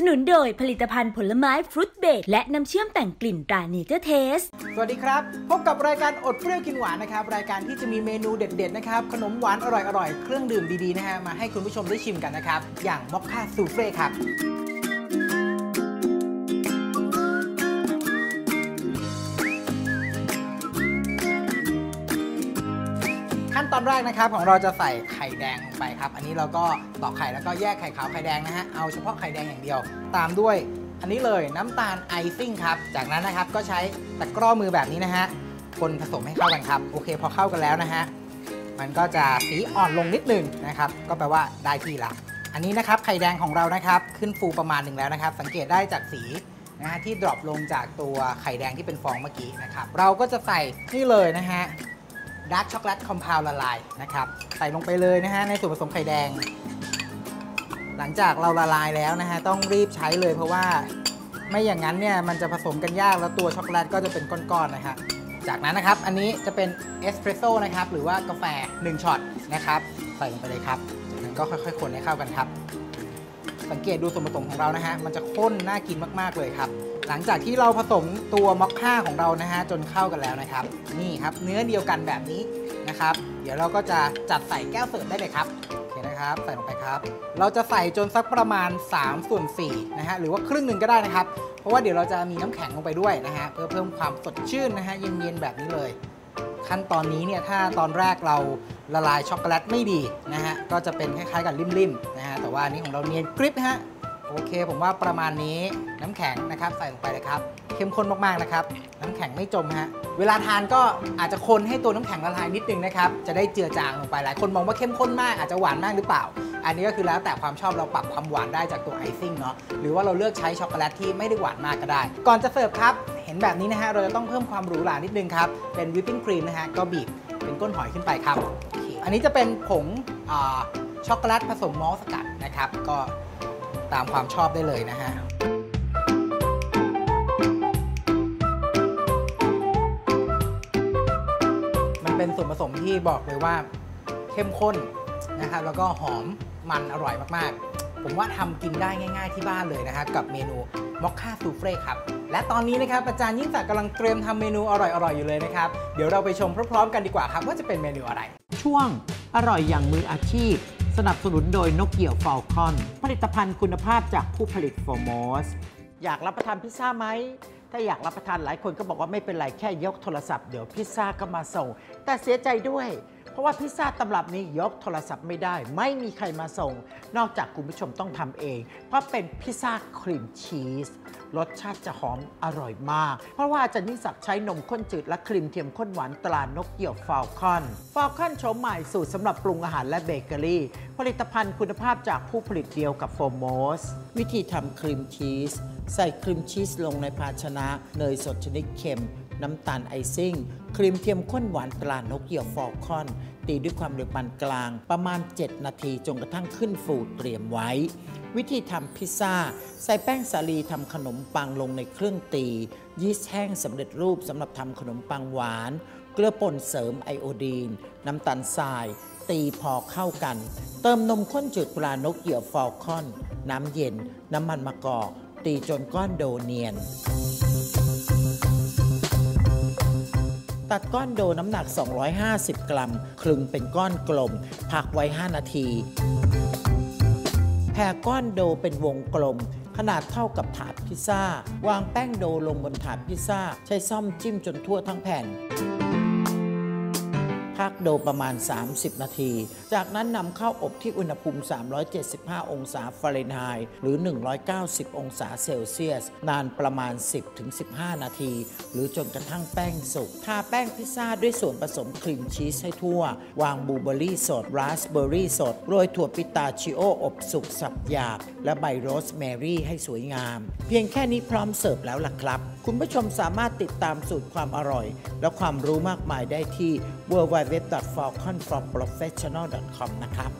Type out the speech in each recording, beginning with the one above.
สนับสนุนโดยผลิตภัณฑ์ผลไม้ฟรุตเบรดและน้ำเชื่อมแต่งกลิ่นตราเนเจอร์เทส สวัสดีครับ พบกับรายการอดเปรี้ยวกินหวานนะครับ รายการที่จะมีเมนูเด็ดๆนะครับ ขนมหวานอร่อยๆ เครื่องดื่มดีๆนะฮะ มาให้คุณผู้ชมได้ชิมกันนะครับ อย่างมอคค่า soufflé ครับ ตอนแรกนะครับของเราจะใส่ไข่แดงลงไปครับ อันนี้เราก็ตอกไข่แล้วก็แยกไข่ขาวไข่แดงนะฮะ เอาเฉพาะไข่แดงอย่างเดียว ตามด้วยอันนี้เลยน้ำตาลไอซิ่งครับ จากนั้นนะครับก็ใช้ตะกร้อมือแบบนี้นะฮะ คนผสมให้เข้ากันครับ โอเค พอเข้ากันแล้วนะฮะ มันก็จะสีอ่อนลงนิดหนึงนะครับ ก็แปลว่าได้ที่ละ อันนี้นะครับไข่แดงของเรานะครับ ขึ้นฟูประมาณหนึ่งแล้วนะครับ สังเกตได้จากสีนะฮะที่ดรอปลงจากตัวไข่แดงที่เป็นฟองเมื่อกี้นะครับ เราก็จะใส่นี่เลยนะฮะ ดาร์กช็อกโกแลต compound ละลายนะครับ ใส่ลงไปเลยนะฮะในส่วนผสมไข่แดง หลังจากเราละลายแล้วนะฮะต้องรีบใช้เลยเพราะว่าไม่อย่างนั้นเนี่ยมันจะผสมกันยากแล้วตัวช็อกโกแลตก็จะเป็นก้อนๆนะครับจากนั้นนะครับอันนี้จะเป็นเอสเปรสโซ่นะครับหรือว่ากาแฟ1ช็อตนะครับใส่ลงไปเลยครับจากนั้นก็ค่อยๆคนให้เข้ากันครับ สังเกตดูส่วนผสมของเรานะฮะ มันจะข้นน่ากินมากๆเลยครับ หลังจากที่เราผสมตัวมอคค่าของเรานะฮะจนเข้ากันแล้วนะครับ นี่ครับเนื้อเดียวกันแบบนี้นะครับ เดี๋ยวเราก็จะจัดใส่แก้วเสิร์ฟได้เลยครับโอเคนะครับ ใส่ลงไปครับ เราจะใส่จนสักประมาณ3ส่วน4นะฮะหรือว่าครึ่งหนึ่งก็ได้นะครับ เพราะว่าเดี๋ยวเราจะมีน้ำแข็งลงไปด้วยนะฮะเพื่อเพิ่มความสดชื่นนะฮะเย็นๆแบบนี้เลย ขั้นตอนนี้เนี่ยถ้าตอนแรกเราละลายช็อกโกแลตไม่ดีนะฮะก็จะเป็นคล้ายๆกับริมๆนะฮะแต่ว่าอันนี้ของเราเนียนกริบฮะโอเค ผมว่าประมาณนี้น้ำแข็งนะครับใส่ลงไปเลยครับเข้มข้นมากๆนะครับ น้ำแข็งไม่จมฮะเวลาทานก็อาจจะคนให้ตัวน้ำแข็งละลายนิดนึงนะครับจะได้เจือจางลงไปหลายคนมองว่าเข้มข้นมากอาจจะหวานมากหรือเปล่า อันนี้ก็คือแล้วแต่ความชอบเราปรับความหวานได้จากตัวไอซิ่งเนาะหรือว่าเราเลือกใช้ช็อกโกแลตที่ไม่ได้หวานมากก็ได้ ก่อนจะเสิร์ฟครับ ห็นแบบนี้นะฮะเราจะต้องเพิ่มความหรูหรานิดนึงครับ เป็นวิปปิ้งครีมนะฮะก็บีบเป็นก้นหอยขึ้นไปครับ อันนี้จะเป็นผงช็อกโกแลตผสมมอลสกัดนะครับ ก็ตามความชอบได้เลยนะฮะมันเป็นส่วนผสมที่บอกเลยว่าเข้มข้นนะครับแล้วก็หอมมันอร่อยมากๆ ผมว่าทำกินได้ง่าย ๆที่บ้านเลยนะครับ กับเมนูมอคค่าซูเฟ่ครับ และตอนนี้นะครับอาจารย์ยิ่งศักดิ์กำลังเตรียมทำเมนูอร่อยๆอยู่เลยนะครับ เดี๋ยวเราไปชมพร้อมๆกันดีกว่าครับว่าจะเป็นเมนูอะไร ช่วงอร่อยอย่างมืออาชีพ สนับสนุนโดยนกเหยี่ยวฟอลคอน ผลิตภัณฑ์คุณภาพจากผู้ผลิตโฟร์โมสต์อยากรับประทานพิซซ่าไหมถ้าอยากรับประทานหลายคนก็บอกว่าไม่เป็นไรแค่ยกโทรศัพท์เดี๋ยวพิซซ่าก็มาส่ง แต่เสียใจด้วย เพราะว่าพิซซ่าตำรับนี้ยกโทรศัพท์ไม่ได้ ไม่มีใครมาส่ง นอกจากคุณผู้ชมต้องทำเอง เพราะเป็นพิซซ่าครีมชีส รสชาติจะหอมอร่อยมาก เพราะว่าอาจารย์ยิ่งศักดิ์ใช้นมข้นจืดและครีมเทียมข้นหวานตรานกเหยี่ยวฟอลคอนฟอลคอนโฉมใหม่สูตรสำหรับปรุงอาหารและเบเกอรี่ ผลิตภัณฑ์คุณภาพจากผู้ผลิตเดียวกับโฟร์โมสต์วิธีทำครีมชีส ใส่ครีมชีสลงในภาชนะเนยสดชนิดเค็มน้ำตาลไอซิ่ง ครีมเทียมข้นหวานตรานกเหยี่ยวฟอลคอน ตีด้วยความเร็วปานกลาง ประมาณ 7 นาทีจนกระทั่งขึ้นฟูเตรียมไว้ วิธีทำพิซซ่า ใส่แป้งสาลีทำขนมปังลงในเครื่องตี ยีสต์แห้งสำเร็จรูปสำหรับทำขนมปังหวาน เกลือป่นเสริมไอโอดีน น้ำตาลทราย ตีพอเข้ากัน เติมนมข้นจืดปลานกเหยี่ยวฟอลคอน น้ำเย็น น้ำมันมะกอกตีจนก้อนโดเนียน ตัดก้อนโดน้ำหนัก 250 กรัม คลึงเป็นก้อนกลม พักไว้ 5 นาทีแผ่ก้อนโดเป็นวงกลม ขนาดเท่ากับถาดพิซซ่า วางแป้งโดลงบนถาดพิซซ่า ใช้ส้อมจิ้มจนทั่วทั้งแผ่น พักโดประมาณ 30 นาที จากนั้นนำเข้าอบที่อุณหภูมิ 375 องศาฟาเรนไฮต์หรือ 190 องศาเซลเซียส นานประมาณ 10-15 นาที หรือจนกระทั่งแป้งสุก ทาแป้งพิซซ่าด้วยส่วนผสมครีมชีสให้ทั่ว วางบลูเบอร์รี่สด ราสเบอร์รี่สด โรยถั่วพิสตาชิโออบสุกสับหยาบ และใบโรสแมรี่ให้สวยงาม เพียงแค่นี้พร้อมเสิร์ฟแล้วล่ะครับ คุณผู้ชมสามารถติดตามสูตรความอร่อย และความรู้มากมายได้ที่ w w w www.falconforprofessional.com นะครับ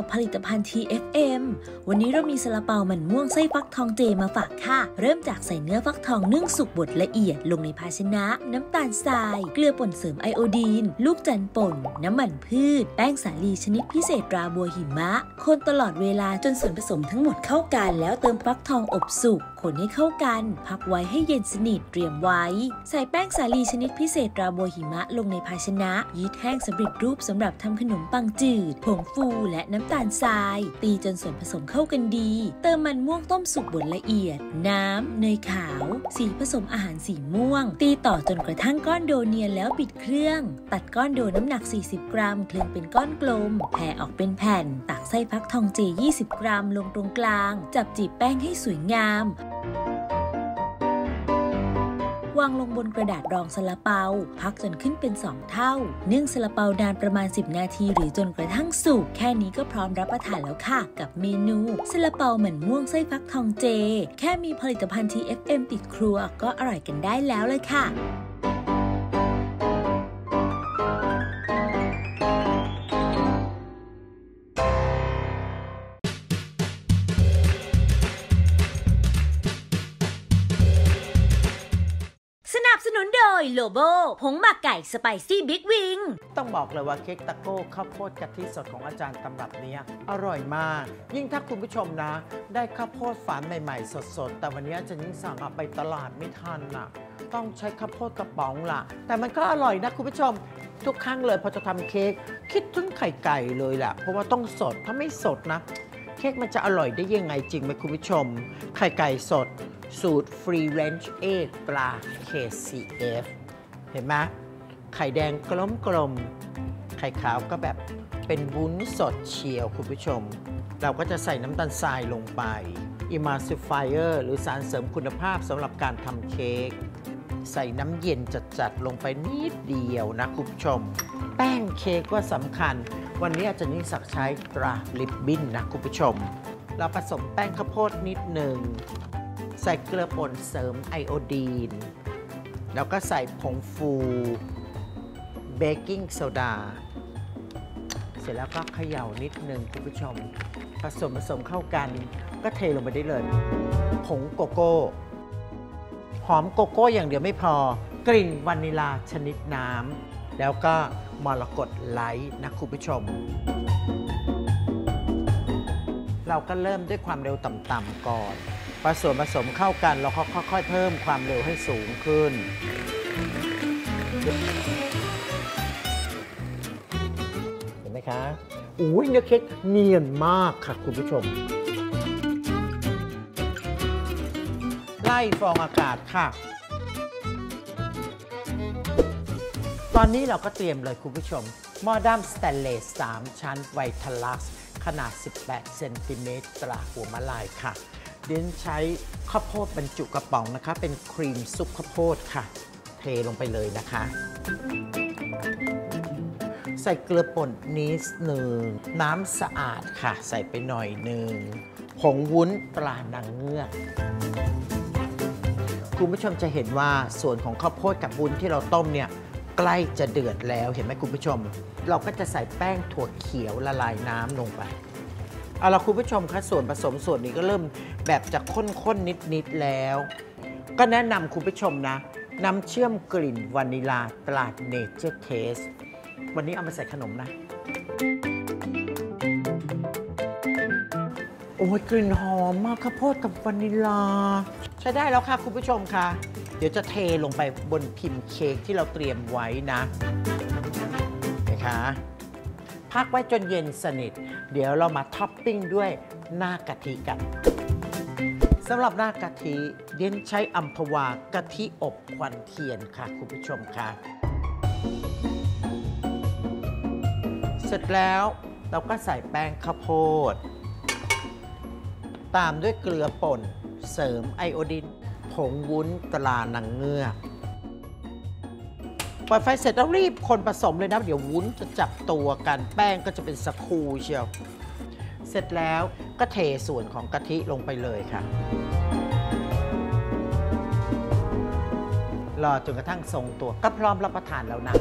กับผลิตภัณฑ์ TFM วันนี้เรามีซาลาเปามันม่วงไส้ฟักทองเจมาฝากค่ะ เริ่มจากใส่เนื้อฟักทองนึ่งสุกบดละเอียดลงในภาชนะ น้ำตาลทราย เกลือป่นเสริมไอโอดีน ลูกจันทร์ป่น น้ำมันพืช แป้งสาลีชนิดพิเศษราบัวหิมะ คนตลอดเวลาจนส่วนผสมทั้งหมดเข้ากัน แล้วเติมฟักทองอบสุก คนให้เข้ากัน พักไว้ให้เย็นสนิทเตรียมไว้ ใส่แป้งสาลีชนิดพิเศษราบัวหิมะลงในภาชนะ ยีสต์แห้งสำเร็จรูปสำหรับทำขนมปังจืด ผงฟูและน้ำตาลทราย ตีจนส่วนผสมเข้ากันดี เติมมันม่วงต้มสุกบดละเอียด น้ำ เนยขาว สีผสมอาหารสีม่วง ตีต่อจนกระทั่งก้อนโดเนียนแล้วปิดเครื่อง ตัดก้อนโดน้ำหนัก 40 กรัมคลึงเป็นก้อนกลม แผ่ออกเป็นแผ่น ตักไส้ฟักทองเจ 20 กรัมลงตรงกลาง จับจีบแป้งให้สวยงาม วางลงบนกระดาษรองซาลาเปา พักจนขึ้นเป็น 2 เท่า นึ่งซาลาเปานานประมาณ 10 นาทีหรือจนกระทั่งสุก แค่นี้ก็พร้อมรับประทานแล้วค่ะ กับเมนูซาลาเปาเหมือนม่วงไส้ฟักทองเจ แค่มีผลิตภัณฑ์ TFM ติดครัวก็อร่อยกันได้แล้วเลยค่ะ โลโบผงหมักไก่สไปซี่บิ๊กวิง ต้องบอกเลยว่าเค้กตะโก้ข้าวโพดกะทิสดของอาจารย์ตำรับเนี้ยอร่อยมาก ยิ่งถ้าคุณผู้ชมนะ ได้ข้าวโพดฝานใหม่ ๆ สดๆ แต่วันนี้อาจารย์ยิ่งสั่งไปตลาดไม่ทันน่ะ ต้องใช้ข้าวโพดกระป๋องล่ะ แต่มันก็อร่อยนะคุณผู้ชมทุกครั้งเลยพอจะทำเค้กคิดถึงไข่ไก่เลยแหละเพราะว่าต้องสดถ้าไม่สดนะ เค้กมันจะอร่อยได้ยังไงจริงไหมคุณผู้ชม ไข่ไก่สด สูตร Free Range Egg ปลา KCF เห็นไหมไข่แดงกลมกลมๆไข่ขาวก็แบบเป็นวุ้นสดเชียวคุณผู้ชม เราก็จะใส่น้ำตาลทรายลงไป Emulsifier หรือสารเสริมคุณภาพสำหรับการทำเค้กใส่น้ำเย็นจัดๆ ลงไปนิดเดียวนะคุณผู้ชม แป้งเค้กก็สำคัญ วันนี้อาจารย์ยิ่งศักดิ์ใช้ตราลิบบินนะคุณผู้ชม เราผสมแป้งข้าวโพดนิดหนึ่ง ใส่เกลือป่นเสริมไอโอดีน แล้วก็ใส่ผงฟูเบกกิ้งโซดา เสร็จแล้วก็เขย่านิดนึงคุณผู้ชม ผสมผสมเข้ากัน ก็เทลงไปได้เลย ผงโกโก้ หอมโกโก้อย่างเดียวไม่พอ กลิ่นวานิลาชนิดน้ำ แล้วก็มรกตไลท์นะคุณผู้ชม เราก็เริ่มด้วยความเร็วต่ำๆก่อน ผสมผสมเข้ากันแล้วก็ค่อยๆเพิ่มความเร็วให้สูงขึ้น เห็นไหมคะอุ้ยเนื้อเค้กเนียนมากค่ะคุณผู้ชม ไล่ฟองอากาศค่ะ ตอนนี้เราก็เตรียมเลยคุณผู้ชมหม้อด้ามสแตนเลส 3 ชั้นไวทลักซ์ขนาด 18 เซนติเมตรตราหัวมะลายค่ะ เดนใช้ข้าวโพดบรรจุกระป๋องนะคะ เป็นครีมซุปข้าวโพดค่ะ เทลงไปเลยนะคะ ใส่เกลือป่นนิดหนึ่งน้ำสะอาดค่ะ ใส่ไปหน่อยหนึ่งผงวุ้นตรานางเงือกคุณผู้ชมจะเห็นว่าส่วนของข้าวโพดกับวุ้นที่เราต้มเนี่ยใกล้จะเดือดแล้วเห็นไหมคุณผู้ชม เราก็จะใส่แป้งถั่วเขียวละลายน้ำลงไป เอาละคุณผู้ชมคะส่วนผสมส่วนนี้ก็เริ่มแบบจะข้นๆนนิดๆแล้ว ก็แนะนำคุณผู้ชมนะ น้ำเชื่อมกลิ่นวานิลาตราดเนเจอร์เทสวันนี้เอามาใส่ขนมนะ โอ้ยกลิ่นหอมมากข้าวโพดกับวานิลา ใช้ได้แล้วค่ะคุณผู้ชมค่ะ เดี๋ยวจะเทลงไปบนพิมพ์เค้กที่เราเตรียมไว้นะนะคะ พักไว้จนเย็นสนิท เดี๋ยวเรามาท็อปปิ้งด้วยหน้ากะทิกันสำหรับหน้ากะทิดิฉันใช้อัมพวากะทิอบควันเทียนค่ะ คุณผู้ชมค่ะ เสร็จแล้วเราก็ใส่แป้งข้าวโพด ตามด้วยเกลือป่น เสริมไอโอดิน ผงวุ้นตรานังเงือก ปล่อยไฟเสร็จแล้วรีบคนผสมเลยนะ เดี๋ยววุ้นจะจับตัวกันแป้งก็จะเป็นสคูเชียว เสร็จแล้วก็เทส่วนของกะทิลงไปเลยค่ะรอจนกระทั่งทรงตัวก็พร้อมรับประทานแล้วนะ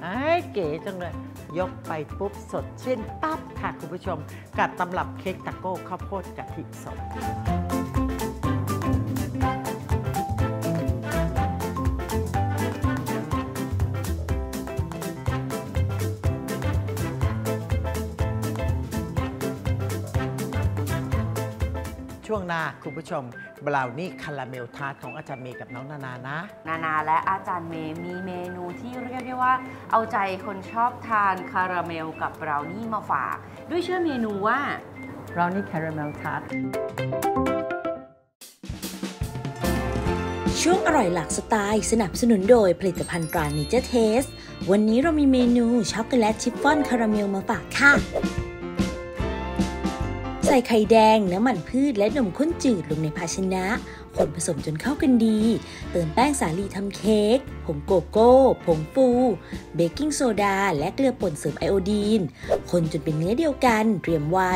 ไอ้เก๋จังเลย ยกไปปุ๊บสดชื่นปั๊บค่ะคุณผู้ชม กับตำรับเค้กตะโก้ข้าวโพดกะทิสด หน้าคุณผู้ชมบราวนี่คาราเมลทาร์ตของอาจารย์เมย์กับน้องนานานะ นานาและอาจารย์เมย์มีเมนูที่เรียกได้ว่า เอาใจคนชอบทานคาราเมลกับบราวนี่มาฝาก ด้วยชื่อเมนูว่าบราวนี่คาราเมลทาร์ตช่วงอร่อยหลากสไตล์สนับสนุนโดยผลิตภัณฑ์ตราเนเจอร์เทส วันนี้เรามีเมนูช็อกโกแลตชิฟฟ่อนคาราเมลมาฝากค่ะ ใส่ไข่แดง น้ำมันพืชและนมข้นจืดลงในภาชนะ คนผสมจนเข้ากันดี เติมแป้งสาลีทำเค้ก ผงโกโก้ ผงฟู เบกกิ้งโซดา และเกลือป่นเสริมไอโอดีน คนจนเป็นเนื้อเดียวกัน เตรียมไว้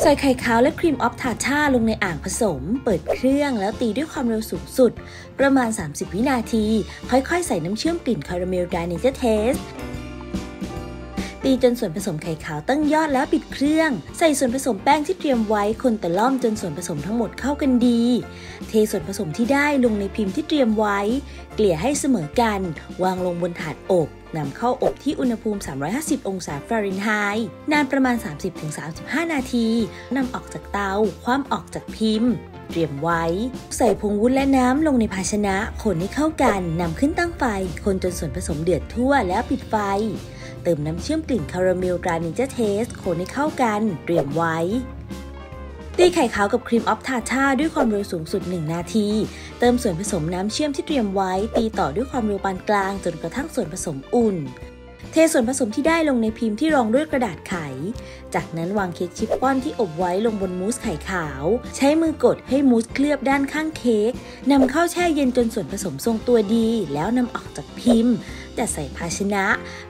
ใส่ไข่ขาวและ cream of tartar ลงในอ่างผสม เปิดเครื่องแล้วตีด้วยความเร็วสูงสุด ประมาณ 30 วินาที ค่อยๆ ใส่น้ำเชื่อมกลิ่นคาราเมลดายเนเจอร์เทส ตีจนส่วนผสมไข่ขาวตั้งยอดแล้วปิดเครื่อง ใส่ส่วนผสมแป้งที่เตรียมไว้คนต่ล่อมจนส่วนผสมทั้งหมดเข้ากันดี เทส่วนผสมที่ได้ลงในพิมพ์ที่เตรียมไว้ เกลี่ยให้เสมอกัน วางลงบนถาดอบนำเข้าอบที่อุณหภูมิ 350 องศาฟาเรนไฮต์นานประมาณ 30-35 นาทีนำออกจากเตา คว่ำออกจากพิมพ์ เตรียมไว้ ใส่ผงวุ้นและน้ำลงในภาชนะ คนให้เข้ากันนำขึ้นตั้งไฟ คนจนส่วนผสมเดือดทั่วแล้วปิดไฟ เติมน้ำเชื่อมกลิ่นคาราเมลกรานินจาเทส คนให้เข้ากัน เตรียมไว้ ตีไข่ขาวกับครีมออฟทาช่าด้วยความเร็วสูงสุด 1 นาที เติมส่วนผสมน้ำเชื่อมที่เตรียมไว้ ตีต่อด้วยความเร็วปานกลางจนกระทั่งส่วนผสมอุ่น เทส่วนผสมที่ได้ลงในพิมพ์ที่รองด้วยกระดาษไข จากนั้นวางเค้กชิปป้อนที่อบไว้ลงบนมูสไข่ขาว ใช้มือกดให้มูสเคลือบด้านข้างเค้กนำเข้าแช่เย็นจนส่วนผสมทรงตัวดี แล้วนำออกจากพิมพ์จัดใส่ภาชนะ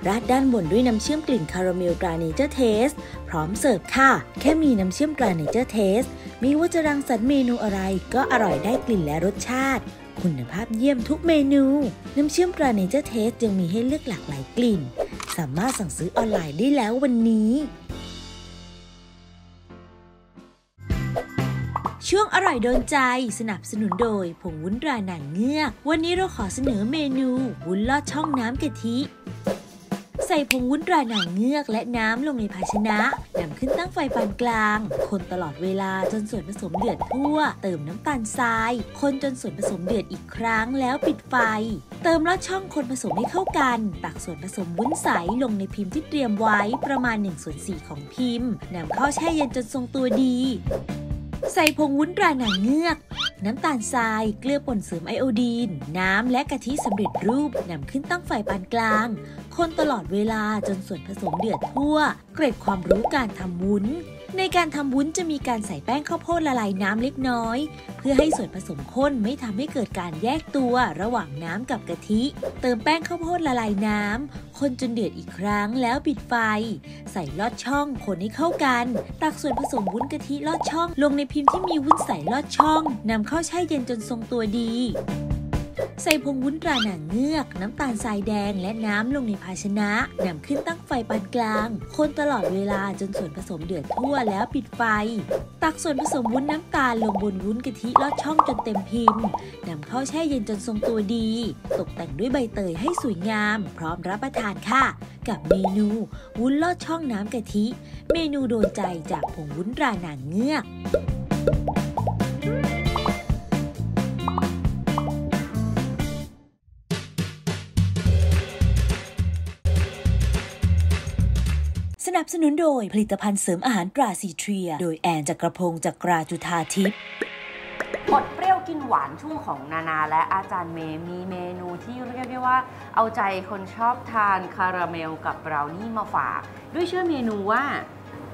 ราดด้านบนด้วยน้ำเชื่อมกลิ่นคาราเมลตราเนเจอร์เทส พร้อมเสิร์ฟค่ะ แค่มีน้ำเชื่อมตราเนเจอร์เทสไม่ว่าจะรังสรรค์เมนูอะไรก็อร่อยได้กลิ่นและรสชาติ คุณภาพเยี่ยมทุกเมนู น้ำเชื่อมตราเนเจอร์เทสยังมีให้เลือกหลากหลายกลิ่น สามารถสั่งซื้อออนไลน์ได้แล้ววันนี้ ช่วงอร่อยโดนใจสนับสนุนโดยผงวุ้นราหนังเงือก วันนี้เราขอเสนอเมนู วุ้นลอดช่องน้ำกะทิ ใส่ผงวุ้นราหนังเงือกและน้ำลงในภาชนะนำขึ้นตั้งไฟปานกลาง คนตลอดเวลาจนส่วนผสมเดือดทั่ว เติมน้ำตาลทราย คนจนส่วนผสมเดือดอีกครั้งแล้วปิดไฟ เติมลอดช่องคนผสมให้เข้ากัน ตักส่วนผสมวุ้นใสลงในพิมพ์ที่เตรียมไว้ประมาณ1ส่วน4ของพิมพ์นำเข้าแช่เย็นจนทรงตัวดี ใส่ผงวุ้นตราหนังเงือก น้ำตาลทราย เกลือป่นเสริมไอโอดีน น้ำและกะทิสำเร็จรูปนำขึ้นตั้งไฟปานกลาง คนตลอดเวลาจนส่วนผสมเดือดทั่ว เกร็ดความรู้การทำวุ้น ในการทำวุ้นจะมีการใส่แป้งข้าวโพดละลายน้ำเล็กน้อย เพื่อให้ส่วนผสมข้นไม่ทำให้เกิดการแยกตัวระหว่างน้ำกับกะทิ เติมแป้งข้าวโพดละลายน้ำคนจนเดือดอีกครั้งแล้วปิดไฟ ใส่ลอดช่องคนให้เข้ากัน ตักส่วนผสมวุ้นกะทิลอดช่อง ลงในพิมพ์ที่มีวุ้นใส่ลอดช่องนำเข้าแช่เย็นจนทรงตัวดี ใส่ผงวุ้นตราหนังเงือก น้ำตาลทรายแดงและน้ำลงในภาชนะนำขึ้นตั้งไฟปานกลาง คนตลอดเวลาจนส่วนผสมเดือดทั่วแล้วปิดไฟ ตักส่วนผสมวุ้นน้ำตาลลงบนวุ้นกะทิลอดช่องจนเต็มพิมพ์นำเข้าแช่เย็นจนทรงตัวดี ตกแต่งด้วยใบเตยให้สวยงาม พร้อมรับประทานค่ะ กับเมนูวุ้นลอดช่องน้ำกะทิ เมนูโดนใจจากผงวุ้นตราหนังเงือกค นับสนุนโดยผลิตภัณฑ์เสริมอาหารตราซีเทรีย โดยแอนจักรพงศ์จากกราจุธาทิพย์อดเปรี้ยวกินหวานช่วงของนานา และอาจารย์เมย์มีเมนูที่เรียกได้ว่า เอาใจคนชอบทานคาราเมลกับบราวนี่มาฝาก ด้วยชื่อเมนูว่า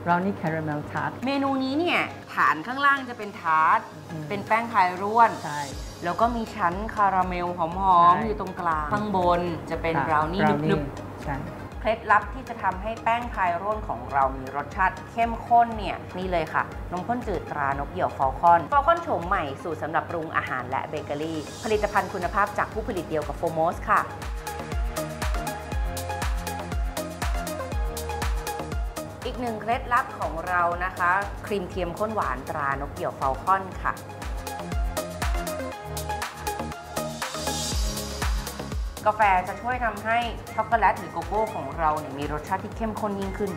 brownie caramel tart เมนูนี้เนี่ยฐานข้างล่างจะเป็นทาร์ตอืมเป็นแป้งพายร่วน ใช่ แล้วก็มีชั้นคาราเมลหอมใช่ๆอยู่ตรงกลาง ข้างบนจะเป็นค่ะบราวนี่ brownie นึบใช่ๆ เคล็ดลับที่จะทำให้แป้งพายร่วนของเรามีรสชาติเข้มข้นเนี่ยนี่เลยค่ะ นมข้นจืดตรานกเหยี่ยวฟอลคอนฟอลคอนโฉมใหม่สูตรสำหรับปรุงอาหารและเบเกอรี่ ผลิตภัณฑ์คุณภาพจากผู้ผลิตเดียวกับโฟร์โมสต์ค่ะอีกหนึ่งเคล็ดลับของเรานะคะ ครีมเทียมข้นหวานตรานกเหยี่ยวฟอลคอนค่ะ กาแฟจะช่วยทำให้ช็อกโกแลตหรือโกโก้ของเราเนี่ยมีรสชาติที่เข้มข้นยิ่งขึ้น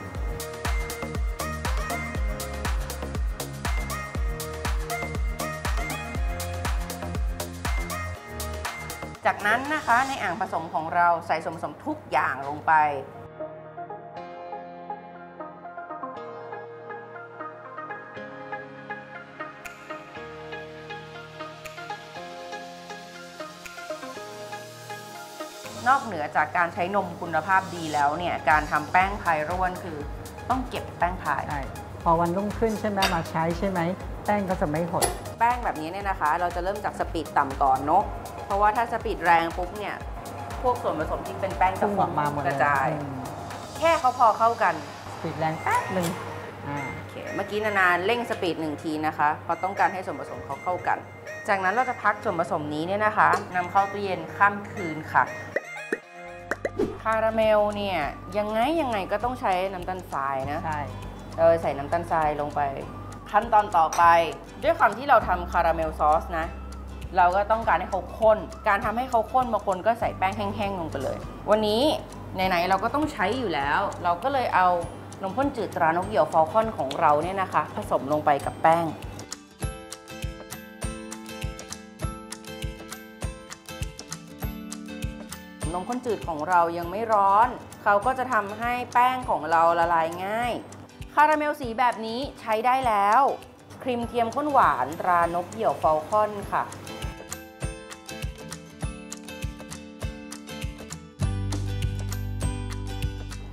จากนั้นนะคะในอ่างผสมของเราใส่ส่วนผสมทุกอย่างลงไป อกเหนือจากการใช้นมคุณภาพดีแล้วเนี่ยการทำแป้งพายร่วนคือ ต้องเก็บแป้งพาย ใช่พอวันรุ่งขึ้นใช่ไหมมาใช้ใช่ไหมแป้งก็จะไม่หด แป้งแบบนี้เนี่ยนะคะ เราจะเริ่มจาก speed ต่ำก่อนเนาะเพราะว่าถ้า speed แรงปุ๊บเนี่ยพวกส่วนผสมที่เป็นแป้งจะพุ่งออกมาหมดเลยระจาย อืมแค่เขาพอเข้ากัน speed แรงแป๊บหนึ่งอ่าโอเคเมื่อกี้นานาเร่ง speed หนึ่งทีนะคะเพราะต้องการให้ส่วนผสมเขาเข้ากัน จากนั้นเราจะพักส่วนผสมนี้เนี่ยนะคะนำเข้าตู้เย็นข้ามคืนค่ะ คาราเมลเนี่ยยังไงยังไงก็ต้องใช้น้ำตาลทรายนะใช่เราใส่น้ำตาลทรายลงไป ขั้นตอนต่อไป ด้วยความที่เราทำคาราเมลซอสนะ เราก็ต้องการให้เขาข้น การทำให้เขาข้นบางคนก็ใส่แป้งแห้งๆลงไปเลย วันนี้ไหนๆเราก็ต้องใช้อยู่แล้ว เราก็เลยเอานมข้นจืดตรานกเหยี่ยวฟอลคอนของเราเนี่ยนะคะ ผสมลงไปกับแป้ง มข้นจืดของเรายังไม่ร้อน เขาก็จะทำให้แป้งของเราละลายง่าย คาราเมลสีแบบนี้ใช้ได้แล้ว ครีมเทียมข้นหวานตรานกเหยี่ยวฟอลคอนค่ะ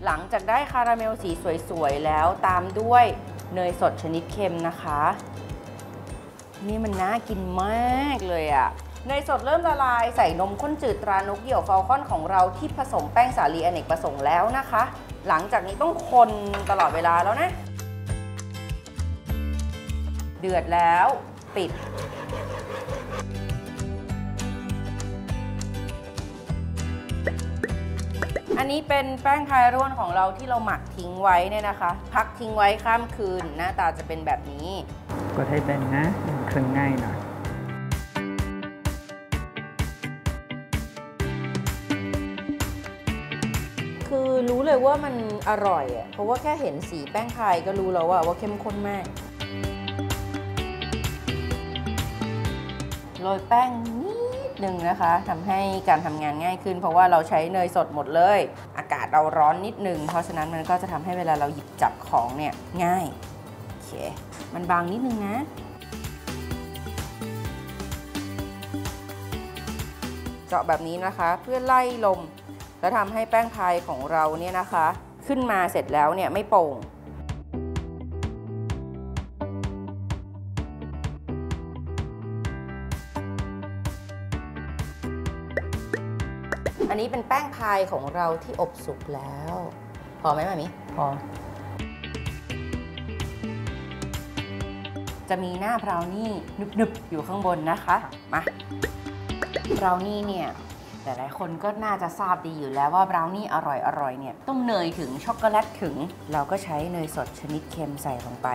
หลังจากได้คาราเมลสีสวยๆ แล้วตามด้วยเนยสดชนิดเค็มนะคะ นี่มันน่ากินมากเลยอะ เนยสดเริ่มละลายใส่นมข้นจืดตรานกเหี่ยวฟอลคอนของเราที่ผสมแป้งสาลีอเนกประสงค์แล้วนะคะ หลังจากนี้ต้องคนตลอดเวลาแล้วนะ เดือดแล้วปิด อันนี้เป็นแป้งพายร่วนของเราที่เราหมักทิ้งไว้เนี่ยนะคะ พักทิ้งไว้ข้ามคืนหน้าตาจะเป็นแบบนี้ กดให้เป็นนะครึ่งง่ายหน่อย ว่ามันอร่อยอะเพราะว่าแค่เห็นสีแป้งพายก็รู้แล้วว่าว่าเข้มข้นมากโรยแป้งนิดนึงนะคะทำให้การทำงานง่ายขึ้น เพราะว่าเราใช้เนยสดหมดเลย อากาศเราร้อนนิดนึง เพราะฉะนั้นมันก็จะทำให้เวลาเราหยิบจับของเนี่ยง่ายโอเคมันบางนิดนึงนะเจาะแบบนี้นะคะเพื่อไล่ลม แล้วทำให้แป้งพายของเราเนี่ยนะคะ ขึ้นมาเสร็จแล้วเนี่ยไม่โป่งอันนี้เป็นแป้งพายของเราที่อบสุกแล้ว พอไหมมามิพอ จะมีหน้าบราวนี่นึบๆอยู่ข้างบนนะคะ มาบราวนี่เนี่ย หลายๆคนก็น่าจะทราบดีอยู่แล้วว่าบราวนี่อร่อยๆเนี่ยต้องเนยถึงช็อกโกแลตถึง เราก็ใช้เนยสดชนิดเค็มใส่ลงไป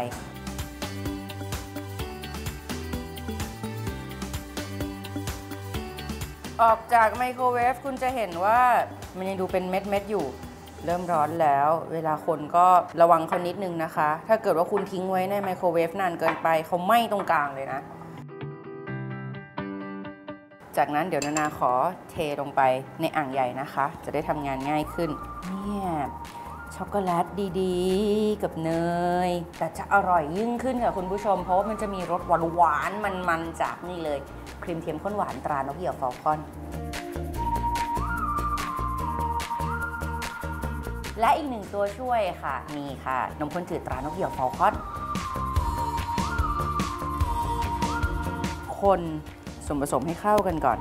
ออกจากไมโครเวฟคุณจะเห็นว่ามันยังดูเป็นเม็ดๆอยู่ เริ่มร้อนแล้ว เวลาคนก็ระวังเขานิดนึงนะคะ ถ้าเกิดว่าคุณทิ้งไว้ในไมโครเวฟนานเกินไปเขาไหม้ตรงกลางเลยนะ จากนั้นเดี๋ยวนานาขอเทลงไปในอ่างใหญ่นะคะ จะได้ทำงานง่ายขึ้นเนี่ยช็อกโกแลตดีๆ กับเนย แต่จะอร่อยยิ่งขึ้นค่ะคุณผู้ชม เพราะว่ามันจะมีรสหวานๆมันๆจากนี่เลย ครีมเทียมข้นหวานตรานกเหยี่ยวฟอลคอน และอีกหนึ่งตัวช่วยค่ะนี่ค่ะ นมข้นจืดตรานกเหยี่ยวฟอลคอน คน ส่วนผสมให้เข้ากันก่อน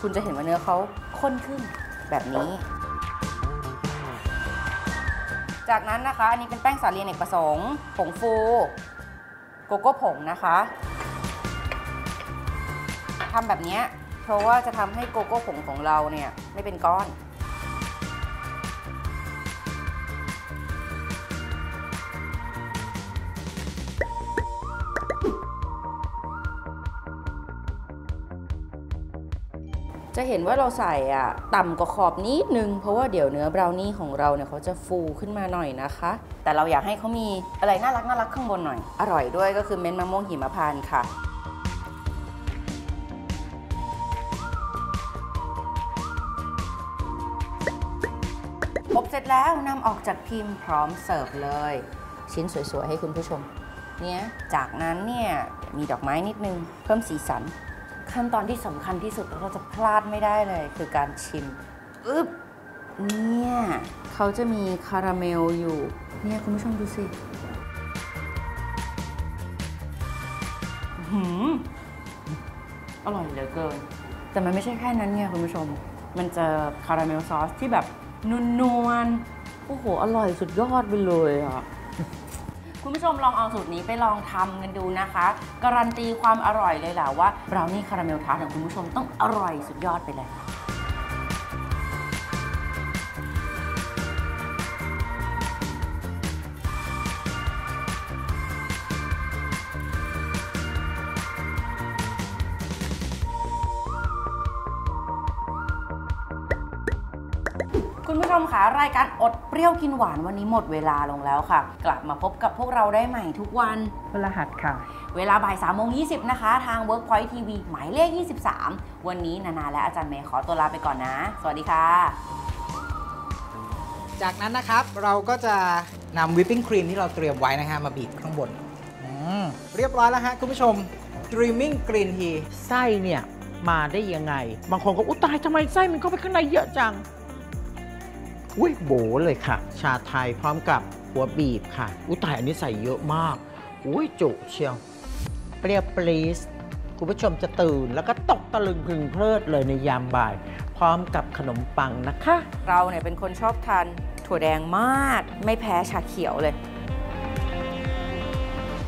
คุณจะเห็นว่าเนื้อเขาข้นขึ้นแบบนี้ จากนั้นนะคะ อันนี้เป็นแป้งสาลีเนกประสงค์ผงฟู โกโก้ผงนะคะทำแบบนี้เพราะว่าจะทำให้โกโก้ผงของเราเนี่ยไม่เป็นก้อน จะเห็นว่าเราใส่อะต่ำกว่าขอบนิดนึง เพราะว่าเดี๋ยวเนื้อบราวนี่ของเราเนี่ยเขาจะฟูขึ้นมาหน่อยนะคะ แต่เราอยากให้เขามีอะไรน่ารักน่ารักข้างบนหน่อย อร่อยด้วยก็คือเม็ดมะม่วงหิมพานต์ค่ะอบเสร็จแล้วนำออกจากพิมพ์พร้อมเสิร์ฟเลย ชิ้นสวยๆให้คุณผู้ชม เนี่ยจากนั้นเนี่ยมีดอกไม้นิดนึงเพิ่มสีสัน ขั้นตอนที่สำคัญที่สุดเราจะพลาดไม่ได้เลย คือการชิมอึ๊บเนี่ยเขาจะมีคาราเมลอยู่ เนี่ยคุณผู้ชมดูสิอือหืมอร่อยเหลือเกิน แต่มันไม่ใช่แค่นั้นเนี่ยคุณผู้ชม มันจะคาราเมลซอสที่แบบนวลโอ้โห อร่อยสุดยอดไปเลยอะ คุณผู้ชมลองเอาสูตรนี้ไปลองทำกันดูนะคะ การันตีความอร่อยเลยแหละว่าบราวนี่คาราเมลทาร์ตของคุณผู้ชมต้องอร่อยสุดยอดไปเลยค่ะ รายการอดเปรี้ยวกินหวานวันนี้หมดเวลาลงแล้วค่ะ กลับมาพบกับพวกเราได้ใหม่ทุกวันพฤหัสค่ะ เวลาบ่าย3ามโมงยีนะคะ ทาง Workpoint TV หมายเลข 23 วันนี้นานาและอาจารย์เมย์ขอตัวลาไปก่อนนะ สวัสดีค่ะ จากนั้นนะครับเราก็จะนำวิปปิ้งครีมที่เราเตรียมไว้นะฮะมาบีบข้างบนอืมเรียบร้อยแล้วฮะคุณผู้ชม Dreaming Green Tea ไส้เนี่ยมาได้ยังไง บางคนก็อุ้ตายทำไมไส้มันเข้าไปข้างในเยอะจัง อุ้ยโบเลยค่ะ ชาไทยพร้อมกับหัวบีบค่ะ อุ้ตายอันนี้ใส่เยอะมาก อุ้ยจุเชียว เปรี้ยวปรีสคุณผู้ชมจะตื่นแล้วก็ตกตะลึงพึงเพลิดเลยในยามบ่าย พร้อมกับขนมปังนะคะ เราเนี่ยเป็นคนชอบทานถั่วแดงมาก ไม่แพ้ชาเขียวเลย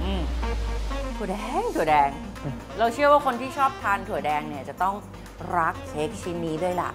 อืมถั่วแดงถั่วแดง เราเชื่อว่าคนที่ชอบทานถั่วแดงเนี่ยจะต้องรักเค้กชิ้นนี้ด้วยล่ะ